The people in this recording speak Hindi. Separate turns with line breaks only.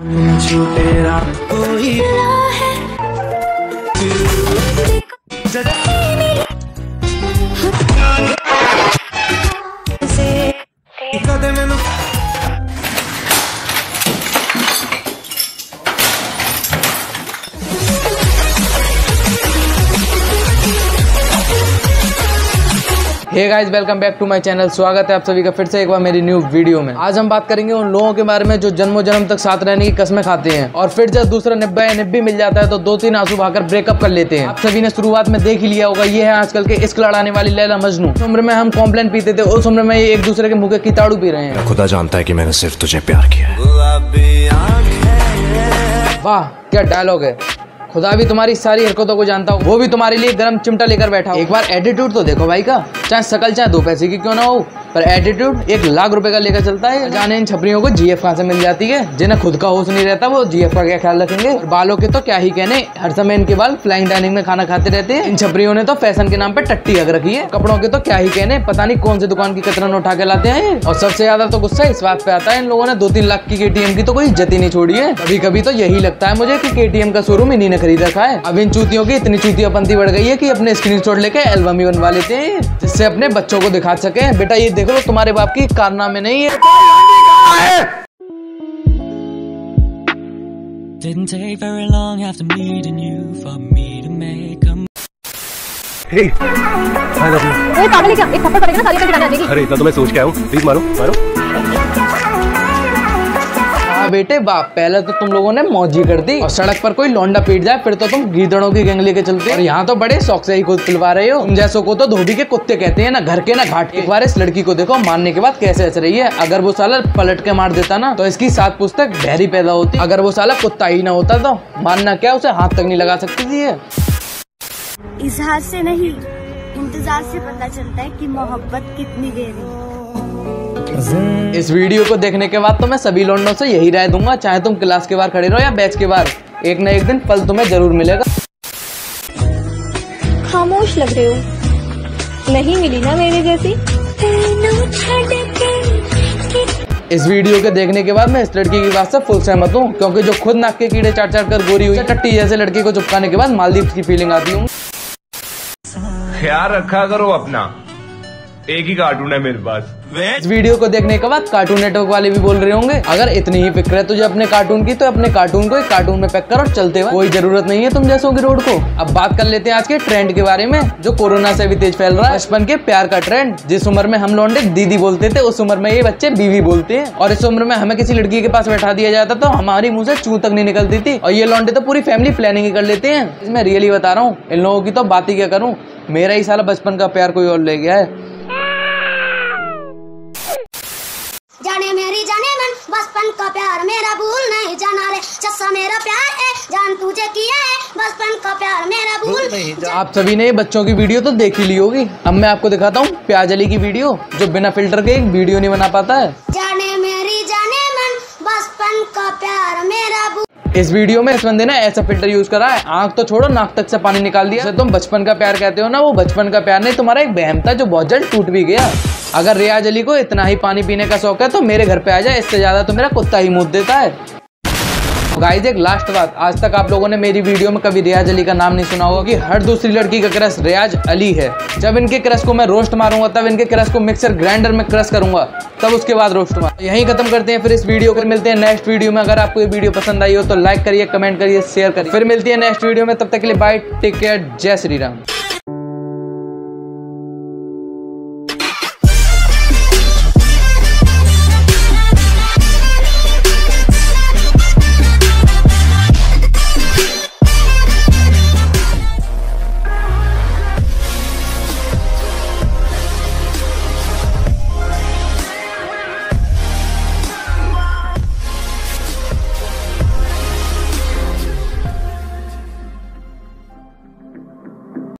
तेरा कोई ਕਦੇ
hey guys welcome back to my channel स्वागत है आप सभी का फिर से एक बार मेरी न्यू वीडियो में। आज हम बात करेंगे उन लोगों के बारे में जो जन्मों जन्म तक साथ रहने की कस्में खाते हैं और फिर जब दूसरा निब्बा या निब्बी मिल जाता है तो दो तीन आँसू भाकर ब्रेकअप कर लेते हैं। आप सभी ने शुरुआत में देख ही लिया होगा ये है आजकल के इश्क लड़ाने वाली लैला मजनू। उस उम्र में हम कॉम्प्लेन पीते थे उस उम्र में ये एक दूसरे के मुँह के कीटाड़ू पी रहे हैं।
खुदा जानता है की मैंने सिर्फ़ तुझे प्यार किया
वाह क्या डायलॉग है। खुदा भी तुम्हारी सारी हरकतों को जानता हूँ, वो भी तुम्हारे लिए गर्म चिमटा लेकर बैठा एक बार एटीट्यूड तो देखो भाई का, चाहे सकल चाहे दो पैसे की क्यों ना हो, पर एटीट्यूड एक लाख रुपए का लेकर चलता है। जाने इन छपरियों को जीएफ कहाँ से मिल जाती है? जिन्हें खुद का होश नहीं रहता, वो जीएफ का क्या ख्याल रखेंगे? बालों के तो क्या ही कहने, हर समय इनके बाल फ्लाइंग डाइनिंग में खाना खाते रहते हैं। इन छपरियों ने तो फ़ैशन के नाम पे टट्टी हक रखी है। कपड़ों के तो क्या ही कहने, पता नहीं कौन सी दुकान की कतरन उठा के लाते हैं। और सबसे ज़्यादा तो गुस्सा इस बात पे आता है, इन लोगों ने दो तीन लाख की केटीएम की तो कोई इज़्ज़त ही नहीं छोड़ी है। कभी कभी तो यही लगता है मुझे कि केटीएम का शोरूम इन्हीं ने खरीद रखा है। अब इन चूतियों की इतनी चूतियापंती बढ़ गई है कि अपने स्क्रीनशॉट लेके एल्बम ही बनवा लेते हैं जिससे अपने बच्चों को दिखा सके। बेटा ये देख लो तुम्हारे बाप की कारनामे नहीं है।
Didn't take very long after meeting you for me to make a
I love you
ओए पागल है क्या? एक थप्पड़ पड़ेगा ना सारी का ठिकाने आ जाएगी।
अरे इतना तो मैं सोच के आया हूँ। प्लीज़ मारो मारो।
बेटे, बाप, पहले तो तुम लोगों ने मौजी कर दी। और सड़क पर कोई लौंडा पीट जाए, फिर तो तुम गीदड़ों की गैंग लेके चलते। और यहाँ तो बड़े शौक से ही खुद पिलवा रहे हो। तुम जैसों को तो धोबी के कुत्ते कहते हैं ना, घर के ना घाट के बार इस लड़की को देखो, मारने के बाद कैसे हंस रही है। अगर वो साला पलट के मार देता ना तो इसकी सात पुस्तक ढेरी पैदा होती। अगर वो साला कुत्ता ही ना होता तो मानना क्या उसे हाथ तक नहीं लगा सकती थी
इजहार से नहीं, इंतज़ार से पता चलता है कि मोहब्बत कितनी गहरी
इस वीडियो को देखने के बाद तो मैं सभी लौंडों से यही राय दूँगा चाहे तुम क्लास के बाहर खड़े रहो या बैच के बाहर। एक न एक दिन फल तुम्हें ज़रूर मिलेगा।
खामोश लग रहे हो। नहीं मिली ना मेरे जैसी।
इस वीडियो के देखने के बाद मैं इस लड़की की बात से फुल सहमत हूँ क्योंकि जो खुद नाक के कीड़े चाट चाट कर गोरी हुई टट्टी जैसे लड़की को चुपकाने के बाद मालदीव की फीलिंग आती हूँ।
ख्याल रखा करो अपना। एक ही कार्टून है मेरे पास।
इस वीडियो को देखने के बाद कार्टून नेटवर्क वाले भी बोल रहे होंगे, अगर इतनी ही फ़िक्र है तुझे अपने कार्टून की तो अपने कार्टून को एक कार्टून में पैक कर और चलते हुए। कोई ज़रूरत नहीं है तुम जैसों की रोड को। अब बात कर लेते हैं आज के ट्रेंड के बारे में, जो कोरोना से भी तेज फैल रहा है। बचपन के प्यार का ट्रेंड जिस उम्र में हम लौंडे, दीदी बोलते थे, उस उम्र में ये बच्चे बीवी बोलते हैं। और इस उम्र में हमें किसी लड़की के पास बैठा दिया जाता तो हमारी मुँह से चू तक नहीं निकलती थी। और ये लौंडे तो पूरी फैमिली प्लानिंग कर लेते हैं। इसमें रियली बता रहा हूँ, इन लोगों की तो बात ही क्या करूँ? मेरा ही साला बचपन का प्यार कोई और ले गया है।
जाने मेरी जाने मन बचपन का प्यार मेरा भूल नहीं जाना रे। चस्सा मेरा प्यार है जान तुझे किया है बचपन का प्यार मेरा भूल
आप सभी ने बच्चों की वीडियो तो देख ही ली होगी। अब मैं आपको दिखाता हूँ प्याज अली की वीडियो जो बिना फ़िल्टर के एक वीडियो नहीं बना पाता है।
जाने मेरी जाने मन बचपन का प्यार मेरा भूल।
इस वीडियो में इस बंदे ने ऐसा फ़िल्टर यूज़ करा है। आँख तो छोड़ो, नाक तक से पानी निकाल दिया। तुम बचपन का प्यार कहते हो ना, वो बचपन का प्यार नहीं, तुम्हारा एक बहम था जो बहुत जल्द टूट भी गया। अगर रियाज अली को इतना ही पानी पीने का शौक है तो मेरे घर पे आ जाए इससे ज़्यादा तो मेरा कुत्ता ही मुद देता है। गाइस एक लास्ट बात. आज तक आप लोगों ने मेरी वीडियो में कभी रियाज अली का नाम नहीं सुना होगा कि हर दूसरी लड़की का क्रश रियाज अली है. जब इनके क्रश को मैं रोस्ट मारूँगा, तब इनके क्रश को मिक्सर ग्राइंडर में क्रश करूँगा. तब उसके बाद रोस्ट मार. यहीं खत्म करते हैं फिर इस वीडियो को. मिलते हैं नेक्स्ट वीडियो में. अगर आपको ये वीडियो पसंद आई हो तो लाइक करिए कमेंट करिए शेयर करिए. फिर मिलती है नेक्स्ट वीडियो में. तब तक के लिए बाय टेक केयर जय श्री राम.